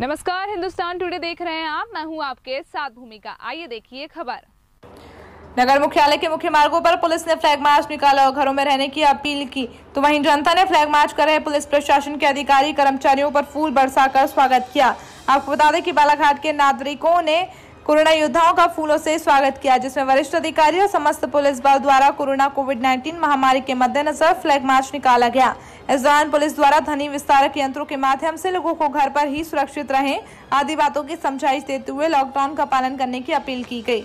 नमस्कार, हिंदुस्तान टुडे देख रहे हैं आप। मैं हूँ आपके साथ भूमिका। आइए देखिए खबर। नगर मुख्यालय के मुख्य मार्गों पर पुलिस ने फ्लैग मार्च निकाला और घरों में रहने की अपील की। तो वहीं जनता ने फ्लैग मार्च कर रहे पुलिस प्रशासन के अधिकारी, कर्मचारियों पर फूल बरसाकर स्वागत किया। आपको बता दें कि बालाघाट के नागरिकों ने कोरोना योद्धाओं का फूलों से स्वागत किया, जिसमें वरिष्ठ अधिकारी और समस्त पुलिस बल द्वारा कोरोना कोविड 19 महामारी के मद्देनजर फ्लैग मार्च निकाला गया। इस दौरान पुलिस द्वारा ध्वनि विस्तारक यंत्रों के माध्यम से लोगों को घर पर ही सुरक्षित रहें आदि बातों की समझाइश देते हुए लॉकडाउन का पालन करने की अपील की गई।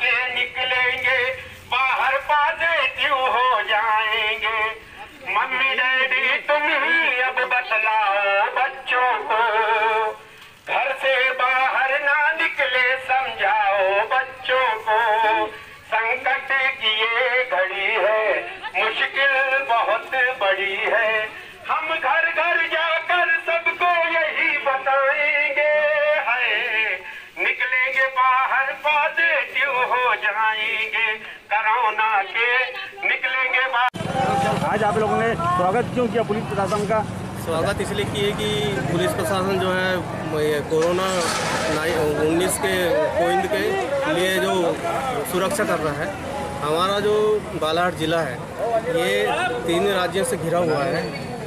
के निकलेंगे, बाहर पॉजिटिव हो जाएँगे? मम्मी डैडी, तुम ही अब बतलाओ बच्चों को। घर से बाहर ना निकले, समझाओ बच्चों को। संकट की ये घड़ी है, मुश्किल बहुत बड़ी है। हम घर हो जाएँगे कोरोना के निकलेंगे आज आप लोगों ने स्वागत क्यों किया पुलिस प्रशासन का? स्वागत इसलिए किए कि पुलिस प्रशासन जो है कोरोना उन्नीस के कोविड के लिए जो सुरक्षा कर रहा है हमारा जो बालाघाट ज़िला है ये तीन राज्यों से घिरा हुआ है।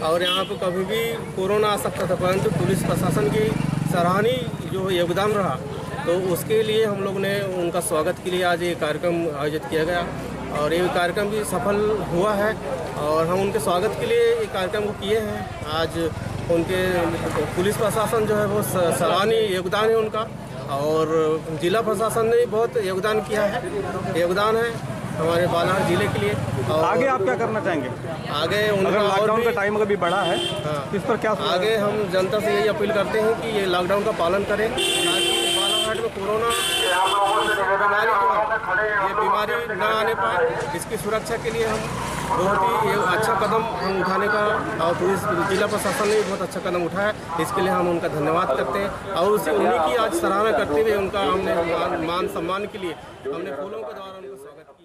और यहाँ पर कभी भी कोरोना आ सकता था परंतु पुलिस प्रशासन की सराहनीय जो योगदान रहा तो उसके लिए हम लोग ने उनका स्वागत के लिए आज ये कार्यक्रम आयोजित किया गया। और ये कार्यक्रम भी सफल हुआ है और हम उनके स्वागत के लिए ये कार्यक्रम को किए हैं। आज उनके पुलिस प्रशासन जो है वो सराहनीय योगदान है उनका और जिला प्रशासन ने भी बहुत योगदान किया है। योगदान है हमारे बालाघाट ज़िले के लिए और आगे आप क्या करना चाहेंगे? आगे अगर लॉकडाउन का टाइम अगर भी बढ़ा है हाँ। इस पर क्या आगे हम जनता से यही अपील करते हैं कि ये लॉकडाउन का पालन करें ताकि बालाघाट में कोरोना बीमारी को ये बीमारी न आने पाए इसकी सुरक्षा के लिए हम बहुत ही ये अच्छा कदम हम उठाने का और पुलिस जिला प्रशासन ने भी बहुत अच्छा कदम उठाया इसके लिए हम उनका धन्यवाद करते हैं और उसी उन्हीं की आज सराहना करते हुए उनका हमने मान, मान सम्मान के लिए हमने फूलों के द्वारा उनका स्वागत